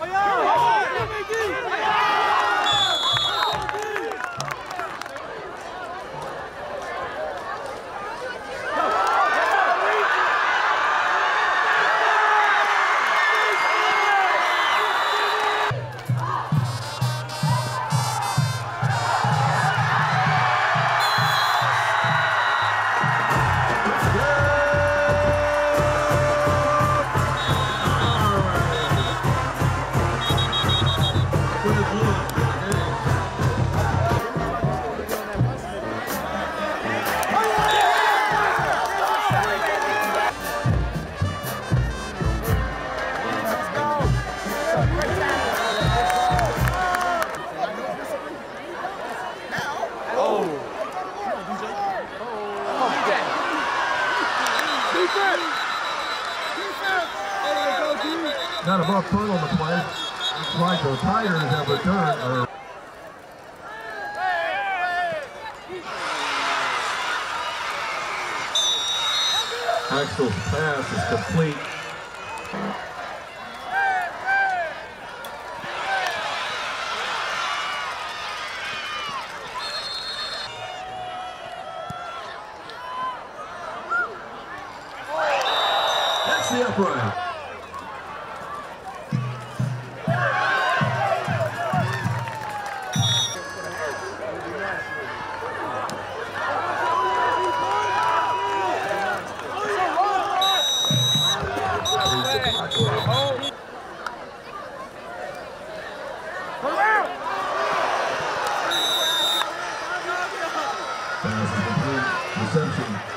Ayağ! Not above Pearl on the play. Looks like the Tigers have returned. Or Axel's pass is complete. That's the upright. Thank you.